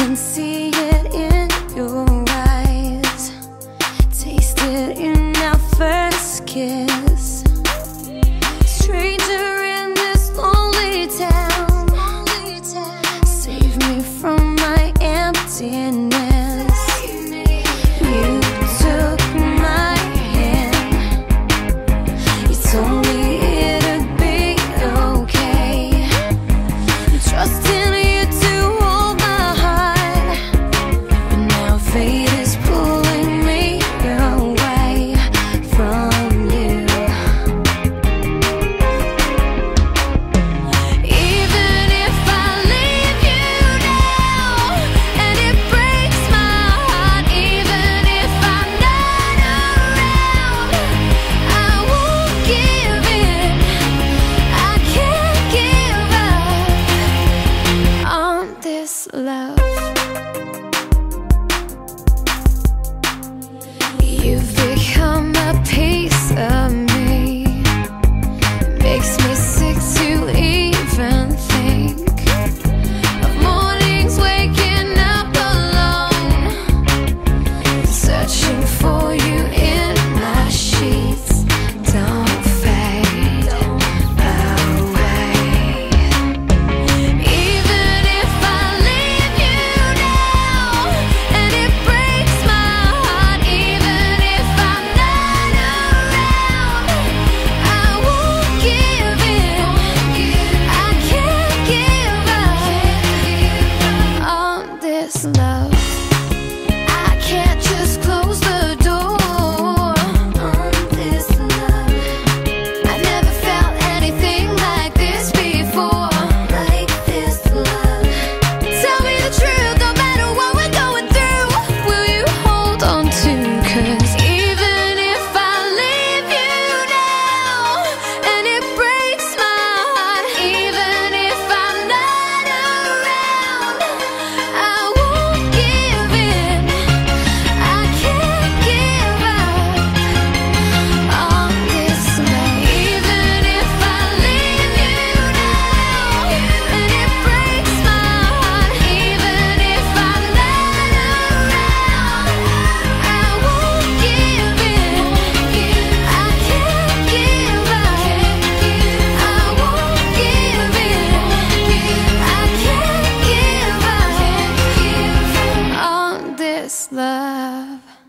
can see it in your eyes. Taste it in our first kiss. Stranger in this lonely town. Save me from my emptiness. this love. You've this love.